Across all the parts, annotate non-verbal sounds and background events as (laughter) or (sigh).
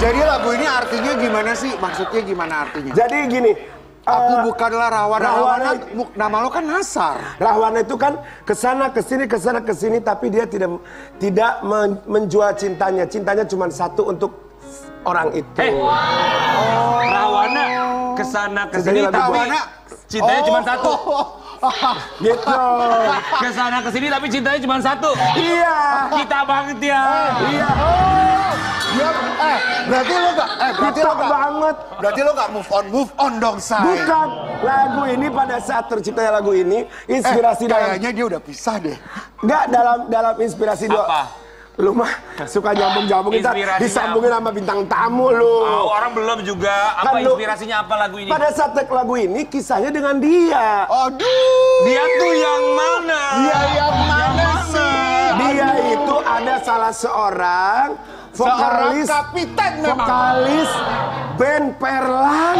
Jadi lagu ini artinya gimana sih? Maksudnya gimana artinya? Jadi gini, Aku eh, bukanlah Rahwana. Rahwana- Rahwana, mu- nama lo kan Nasar. Rahwana itu kan ke sana ke sini ke sana ke sini tapi dia tidak tidak men- menjual cintanya. Cintanya cuma satu untuk orang itu. Hei, Rawana ke sana ke sini tapi Rahwana. cintanya Oh. cuma satu. (laughs) Gitu. Ke sana ke sini tapi cintanya cuma satu. iya. Kita banget ya. Iya. Dia, eh, berarti lo gak, eh, berarti lo Kita gak, banget. berarti lo gak move on, move on dong, say. Bukan lagu ini pada saat terciptanya lagu ini Eh, inspirasi dalam kayaknya dia udah pisah deh. Enggak dalam dalam inspirasi dua. Apa? Lu mah suka nyambung-nyambung kita Inspirasinya disambungin sama bintang tamu lu. Oh, orang belum juga. Apa Kan lu- inspirasinya apa lagu ini? Pada saat tag lagu ini kisahnya dengan dia. Aduh. Dia tuh yang mana? Dia yang mana sih? Dia itu ada salah seorang vokalis Seorang kapiten memang. vokalis band Perlan.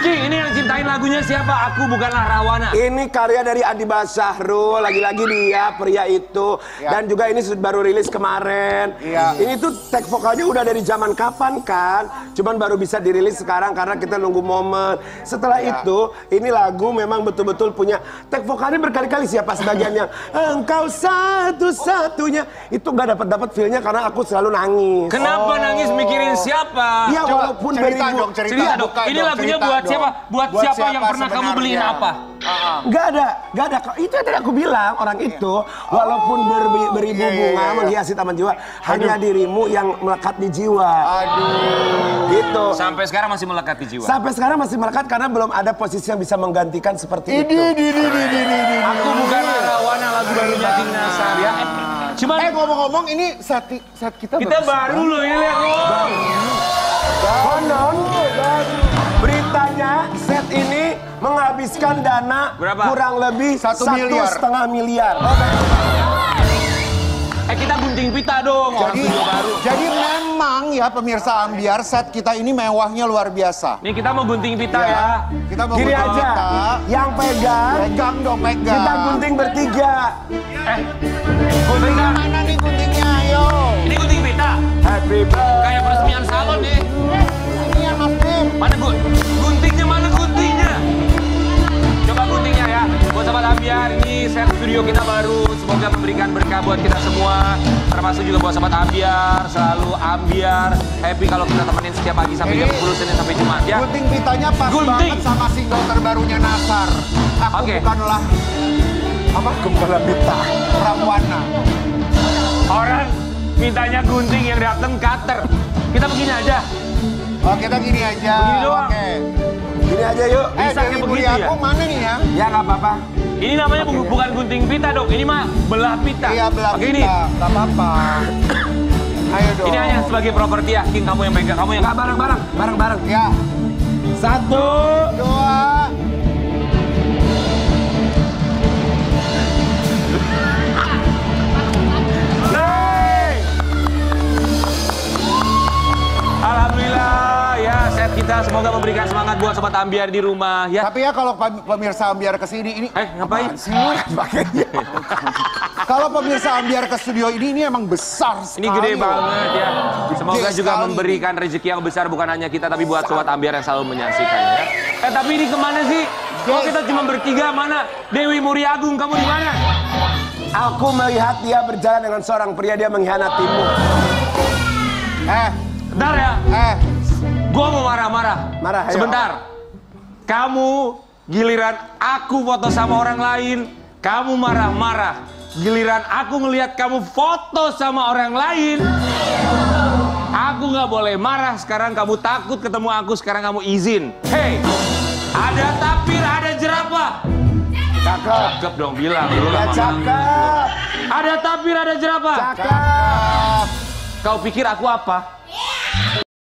Ki, ini cintain lagunya siapa? Aku bukanlah Rawana. Ini karya dari Adiba Syahrul, lagi-lagi dia pria itu Ya. dan juga ini baru rilis kemarin. Iya. Ini tuh tag vokalnya udah dari zaman kapan kan? Cuman baru bisa dirilis sekarang karena kita nunggu momen. Setelah Ya. itu, ini lagu memang betul-betul punya tag vokalnya berkali-kali siapa sebagian yang engkau satu-satunya itu nggak dapat dapat feelnya karena aku selalu nangis. Kenapa nangis mikirin siapa? Iya Coba walaupun cerita beribu dong, cerita, Cerita dong. Ini dong, lagunya buat dong. siapa? Buat siapa yang pernah kamu beliin sebenarnya? apa? Ah, ah. Nggak ada, nggak ada. Itu yang tadi aku bilang orang itu walaupun berbi- beribu Iya, iya, bunga iya. menghiasi taman jiwa, hanya dirimu yang melekat di jiwa. Aduh. Gitu. Sampai sekarang masih melekat di jiwa. Sampai sekarang masih melekat karena belum ada posisi yang bisa menggantikan seperti Ini, itu. ini, ini, ini, ini, ini. Aku bukanlah Rawana lagu barunya Nasar ya. Cuman Eh ngomong-ngomong ini saat, saat kita kita baru loh ini lihat. Konon, beritanya set ini menghabiskan dana Berapa? kurang lebih Satu miliar. setengah miliar. Eh kita gunting pita dong Jadi, baru. jadi memang ya pemirsa ambiar set kita ini mewahnya luar biasa. Nih kita mau gunting pita ya. Kita mau Gini gunting aja, kita. yang pegang Pegang dong, pegang. kita gunting bertiga. Eh, gunting pita. Mana nih guntingnya, ayo. Ini gunting pita. Happy birthday. Kayak peresmian salon nih. Semoga memberikan berkah buat kita semua. Termasuk juga buat sobat Ambiar. Selalu Ambiar. Happy kalau kita temenin setiap pagi sampai jam Ini 10 Senin sampai Jumat ya. Gunting pitanya pas Gunting. banget sama single terbarunya Nasar. Aku Oke. bukanlah apa gembala pita Rahwana. Orang mintanya gunting yang dateng cutter. Kita begini aja. Oh kita gini aja. Begini doang. Oke. Gini aja yuk. Eh Bisa dari kayak Budi begitu ya? aku mana nih ya? Ya nggak apa-apa. Ini namanya bu- bukan gunting pita dong. Ini mah belah pita. Iya belah Oke pita. ini. Gak apa-apa. Ayo dong. Ini hanya sebagai properti ya. King kamu yang pegang. Kamu yang Nggak bareng-bareng, bareng-bareng. Ya. Satu. Dua. Semoga memberikan semangat buat sobat ambiar di rumah ya. Tapi ya kalau pem- pemirsa ambiar ke sini ini. Eh ngapain? Sih? Pakainya. (laughs) kalau pemirsa ambiar ke studio ini ini emang besar sekali. Ini gede banget ya. Semoga Gede juga sekali. memberikan rezeki yang besar bukan hanya kita tapi buat sobat ambiar yang selalu menyaksikan ya. Eh tapi ini ke mana sih? Kok kita cuma bertiga mana? Dewi Muriagung kamu di mana? Aku melihat dia berjalan dengan seorang pria dia mengkhianatimu. Eh, Bentar ya. eh. Gua mau marah-marah. Marah, ayo. Sebentar. Kamu giliran aku foto sama orang lain, kamu marah-marah. Giliran aku ngelihat kamu foto sama orang lain, aku nggak boleh marah. Sekarang kamu takut ketemu aku, sekarang kamu izin. Hei, ada tapir, ada jerapah. Cakep. Cakep dong bilang dulu Ya cakep. Ada tapir, ada jerapah. Cakep. Kau pikir aku apa?